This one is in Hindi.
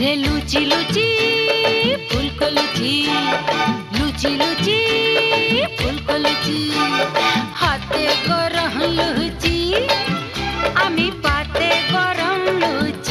रे लूची लुची फूल को लूची। लूची लूची फूल को लूची।